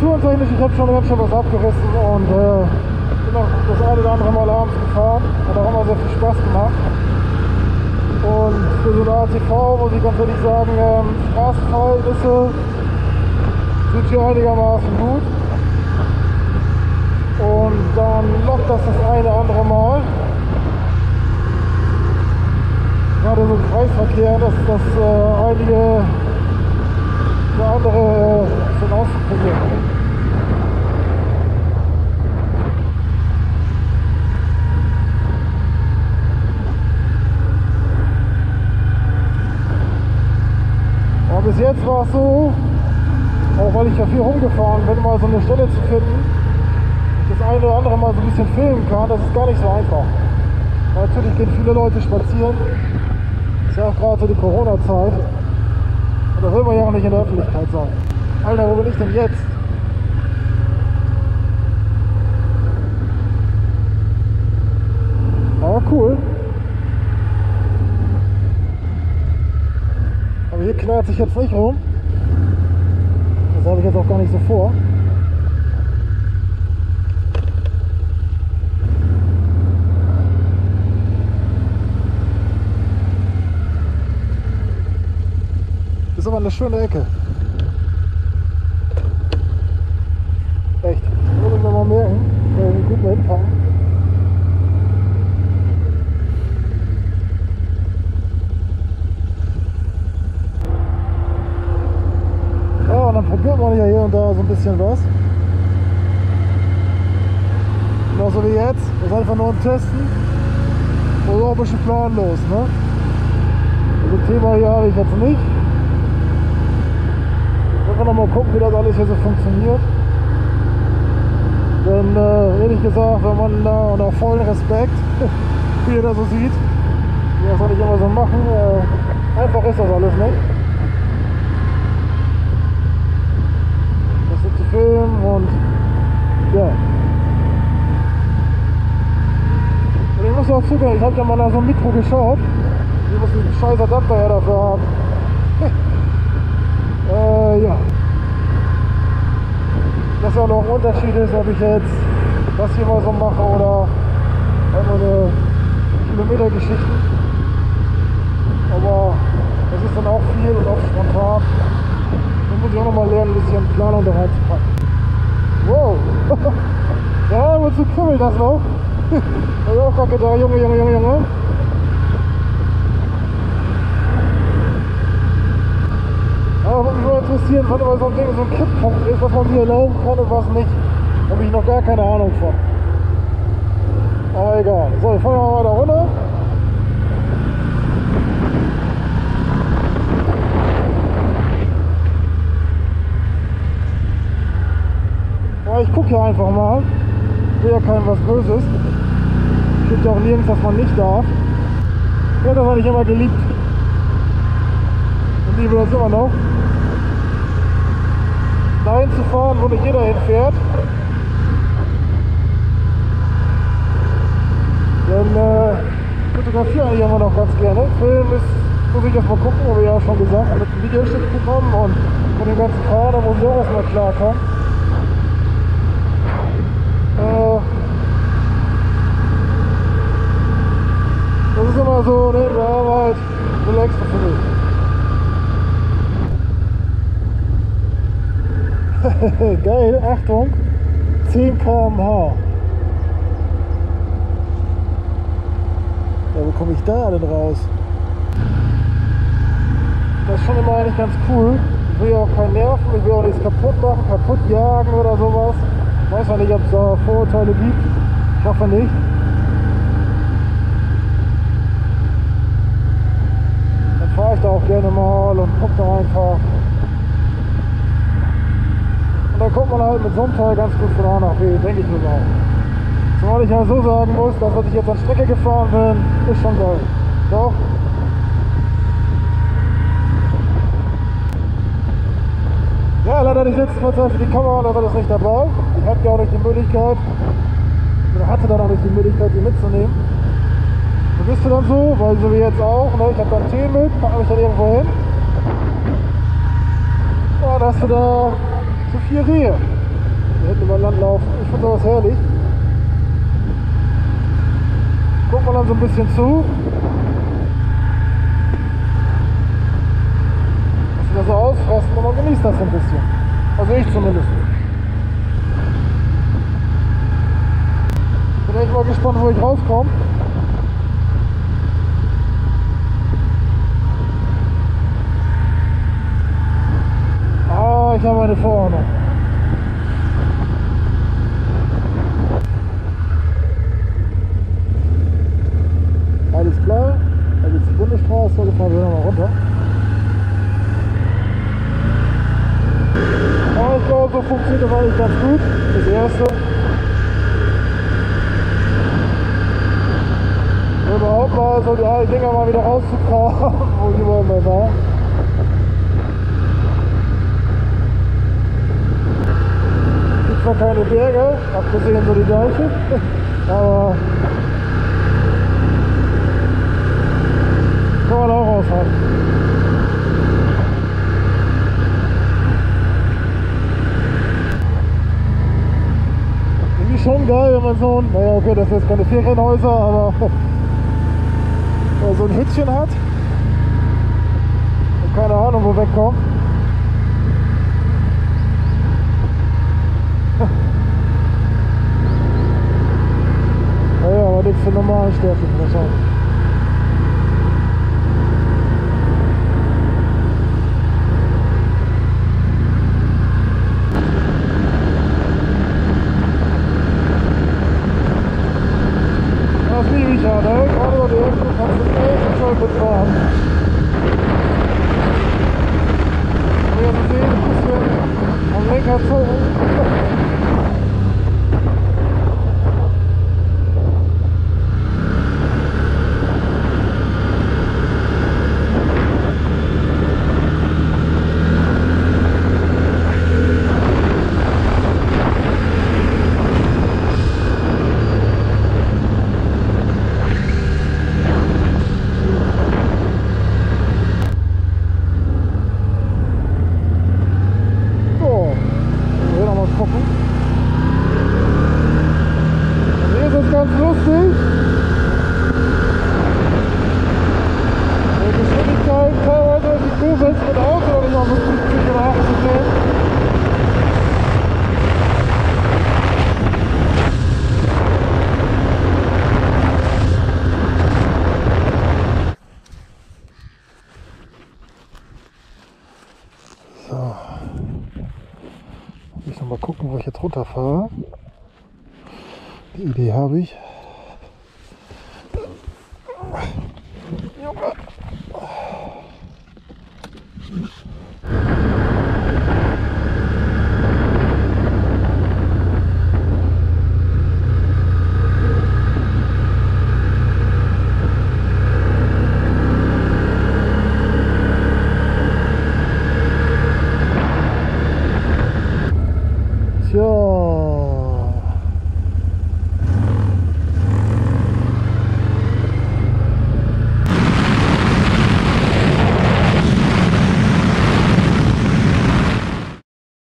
tontechnisch, ich habe schon ganz schön was abgerissen und äh, bin auch das eine oder andere Mal abends gefahren. Hat auch immer sehr viel Spaß gemacht. Und für so eine ATV muss ich ganz ehrlich sagen, ähm, Straßenverhältnisse sind hier einigermaßen gut. Und dann lockt das das eine andere Mal. Gerade so im Kreisverkehr, dass das äh, einige für andere äh, schon ausprobieren. Aber bis jetzt war es so, auch weil ich ja viel rumgefahren bin, mal so eine Stelle zu finden, das eine oder andere mal so ein bisschen filmen kann, das ist gar nicht so einfach. Natürlich gehen viele Leute spazieren. Ist ja auch gerade so die Corona-Zeit. Und da will man ja auch nicht in der Öffentlichkeit sein. Alter, wo bin ich denn jetzt? Aber cool. Aber hier knallt sich jetzt nicht rum. Das habe ich jetzt auch gar nicht so vor. Eine schöne Ecke. Echt. Muss ich mir mal merken. Äh, gut mal hinfahren. Ja, und dann probiert man ja hier und da so ein bisschen was. Genauso wie jetzt. Das ist einfach nur ein Testen. Und auch ein bisschen planlos, ne? Also Thema hier habe ich jetzt nicht. Einfach noch mal gucken, wie das alles hier so funktioniert. Denn äh, ehrlich gesagt, wenn man da auch vollen Respekt, wie ihr das so sieht, das soll ich immer so machen, äh, einfach ist das alles nicht. Das so zu filmen und ja. Und ich muss auch zugeben, ich habe ja mal nach so einem Mikro geschaut. Ich muss diesen scheiß Adapter ja dafür haben. Äh, ja. Auch noch ein Unterschied ist, ob ich jetzt das hier mal so mache oder einfach eine Kilometergeschichte. Aber das ist dann auch viel und oft spontan. Da muss ich auch noch mal lernen, ein bisschen Planung da reinzupacken. Wow! ja, wozu kribbelt das noch? Hab ich auch gerade gedacht, Junge, Junge, Junge, Junge. Aber würde mich mal interessieren, wann immer so ein Ding so ein Kipppunkt ist, was man hier erlauben kann und was nicht. Da habe ich noch gar keine Ahnung von. Aber egal. So, ich fange mal weiter runter. Ja, ich gucke hier einfach mal. Ich will ja keinem was Böses. Es gibt ja auch nirgends, was man nicht darf. Ich habe das eigentlich immer geliebt. Und liebe das immer noch. Dahin zu fahren, wo nicht jeder hinfährt. Denn äh, ich fotografiere eigentlich immer noch ganz gerne. Film ist, muss ich erst mal gucken, habe ich ja schon gesagt, mit dem bekommen und von dem ganzen da muss ich auch erstmal klarkommen. Äh, das ist immer so der Arbeit relaxter für mich. Geil, Achtung, 10 km/h. Ja, wo komme ich da denn raus? Das ist schon immer eigentlich ganz cool. Ich will ja auch keinen nerven, ich will auch nichts kaputt machen, kaputt jagen oder sowas. Ich weiß ja nicht, ob es da Vorurteile gibt. Ich hoffe nicht. Dann fahre ich da auch gerne mal und gucke da einfach. Und dann kommt man halt mit so einem Teil ganz gut von A nach B, denke ich mir auch. Zumal ich ja so sagen muss, dass was ich jetzt an Strecke gefahren bin, ist schon geil. Doch. Ja, leider die letzten Mal für die Kamera, da war das nicht dabei. Ich hatte ja auch nicht die Möglichkeit, oder hatte dann auch nicht die Möglichkeit, die mitzunehmen. Du bist du dann so, weil so wie jetzt auch, ne? ich habe dann Tee mit, packe mich dann irgendwo hin. Ja, da hast du da so vier Rehe. Wir hätten über Land laufen. Ich finde sowas herrlich. Guckt man dann so ein bisschen zu. Was sie da so ausfressen und man genießt das ein bisschen. Also ich zumindest. Bin echt mal gespannt, wo ich rauskomme. Ich habe eine Vorordnung. Alles klar. Da geht die Bundesstraße, da fahren wir nochmal runter. Aber ich glaube, so funktioniert das eigentlich ganz gut. Das erste. Überhaupt mal so die alten Dinger mal wieder rauszukramen, wo die überall mal waren. Zwar keine Berge, abgesehen so die Deiche, aber kann man auch aushalten. Irgendwie schon geil, wenn man so ein, naja okay, das ist keine Ferienhäuser, aber so ein Hütchen hat und keine Ahnung wo wegkommt. Naja, aber nichts für normalen Sterblichen wahrscheinlich. Das liebe ich ja, ne? Gerade über die Hälfte kannst du echt schön mitfahren. Und ja, wir sehen ein bisschen am Lenker zu. So, hier noch mal gucken. Und hier ist es ganz lustig. Die Geschwindigkeit teilweise die Kurve jetzt mit Auto noch nicht mal so 50 oder 80 nehmen. So. Ich noch mal gucken, wo ich jetzt runterfahre. Die Idee habe ich. Junge.